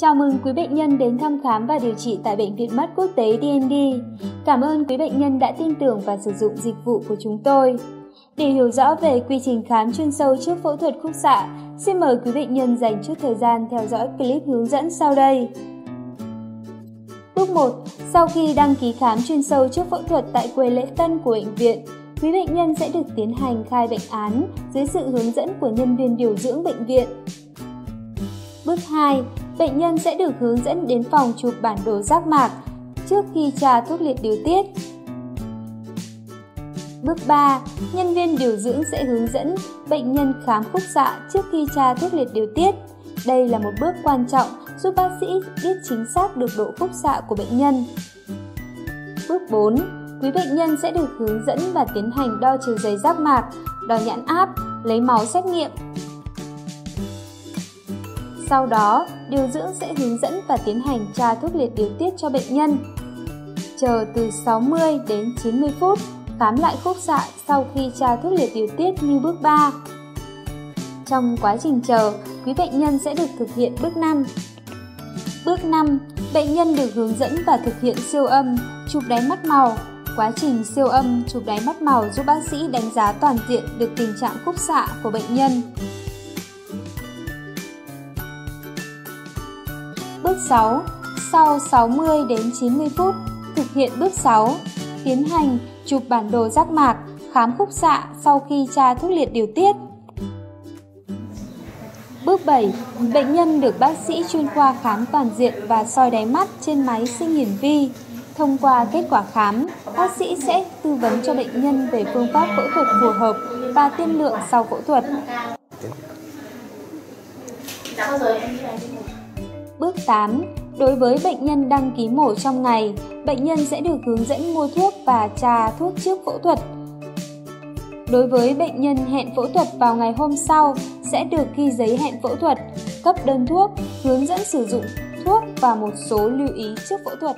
Chào mừng quý bệnh nhân đến thăm khám và điều trị tại Bệnh viện Mắt Quốc tế DND. Cảm ơn quý bệnh nhân đã tin tưởng và sử dụng dịch vụ của chúng tôi. Để hiểu rõ về quy trình khám chuyên sâu trước phẫu thuật khúc xạ, xin mời quý bệnh nhân dành chút thời gian theo dõi clip hướng dẫn sau đây. Bước 1. Sau khi đăng ký khám chuyên sâu trước phẫu thuật tại quầy lễ tân của bệnh viện, quý bệnh nhân sẽ được tiến hành khai bệnh án dưới sự hướng dẫn của nhân viên điều dưỡng bệnh viện. Bước 2 bệnh nhân sẽ được hướng dẫn đến phòng chụp bản đồ giác mạc trước khi tra thuốc liệt điều tiết. Bước 3. Nhân viên điều dưỡng sẽ hướng dẫn bệnh nhân khám khúc xạ trước khi tra thuốc liệt điều tiết. Đây là một bước quan trọng giúp bác sĩ biết chính xác được độ khúc xạ của bệnh nhân. Bước 4. Quý bệnh nhân sẽ được hướng dẫn và tiến hành đo chiều dày giác mạc, đo nhãn áp, lấy máu xét nghiệm, sau đó, điều dưỡng sẽ hướng dẫn và tiến hành tra thuốc liệt điều tiết cho bệnh nhân. Chờ từ 60 đến 90 phút, khám lại khúc xạ sau khi tra thuốc liệt điều tiết như bước 3. Trong quá trình chờ, quý bệnh nhân sẽ được thực hiện bước 5. Bước 5, bệnh nhân được hướng dẫn và thực hiện siêu âm, chụp đáy mắt màu. Quá trình siêu âm, chụp đáy mắt màu giúp bác sĩ đánh giá toàn diện được tình trạng khúc xạ của bệnh nhân. Bước 6. Sau 60 đến 90 phút, thực hiện bước 6. Tiến hành chụp bản đồ giác mạc, khám khúc xạ sau khi tra thuốc liệt điều tiết. Bước 7. Bệnh nhân được bác sĩ chuyên khoa khám toàn diện và soi đáy mắt trên máy sinh hiển vi. Thông qua kết quả khám, bác sĩ sẽ tư vấn cho bệnh nhân về phương pháp phẫu thuật phù hợp và tiên lượng sau phẫu thuật. Bước 8. Đối với bệnh nhân đăng ký mổ trong ngày, bệnh nhân sẽ được hướng dẫn mua thuốc và trà thuốc trước phẫu thuật. Đối với bệnh nhân hẹn phẫu thuật vào ngày hôm sau, sẽ được ghi giấy hẹn phẫu thuật, cấp đơn thuốc, hướng dẫn sử dụng thuốc và một số lưu ý trước phẫu thuật.